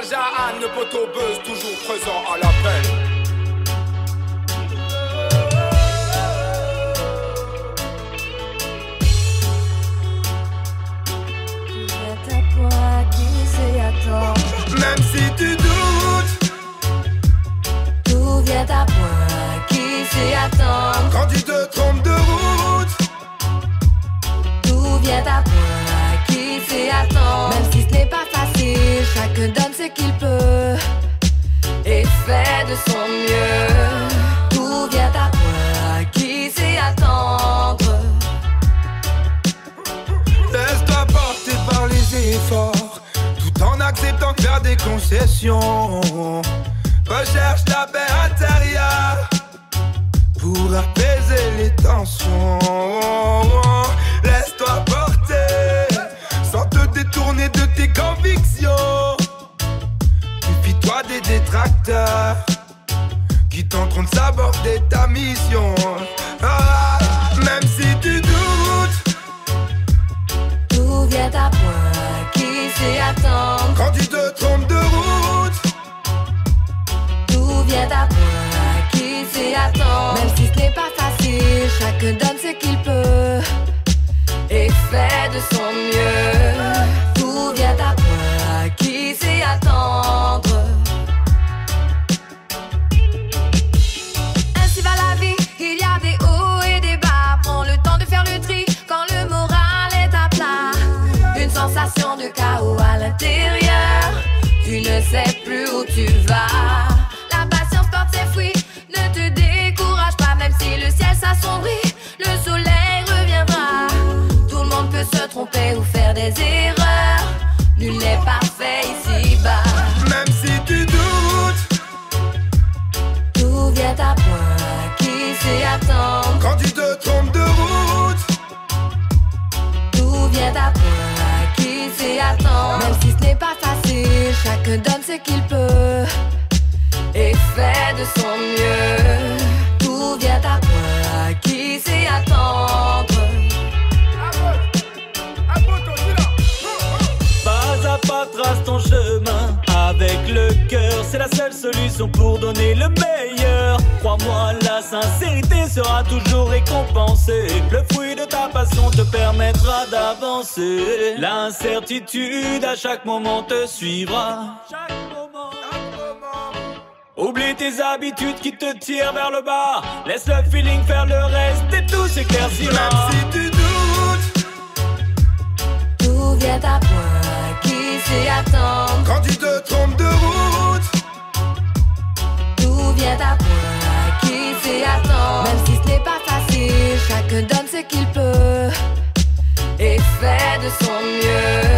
Jahan, le poteau buzz, toujours présent à l'appel. Même si tu efforts en acceptant de faire des concessions. Recherche la paix intérieure pour apaiser les tensions. Laisse-toi porter sans te détourner de tes convictions. Méfie-toi des détracteurs qui tenteront de saborder ta mission. Quand tu te trompes de route, tout vient à point qui sait attendre. Même si ce n'est pas facile, chacun donne ce qu'il peut et fait de son mieux. Sais plus où tu chacun donne ce qu'il peut et fait de son mieux. Tout vient à qui sait attendre. Pas à pas trace ton chemin avec le cœur, c'est la seule solution pour donner le meilleur. Crois-moi, la sincérité sera toujours récompensée. D'avancer. L'incertitude à chaque moment te suivra. Oublie tes habitudes qui te tirent vers le bas. Laisse le feeling faire le reste et tout s'éclaircira. même si tu doutes, Tout vient à point qui sait attendre? quand tu te trompes de route, Tout vient à point qui sait attendre? Même si ce n'est pas facile, chacun donne ce qu'il peut et fait de son mieux.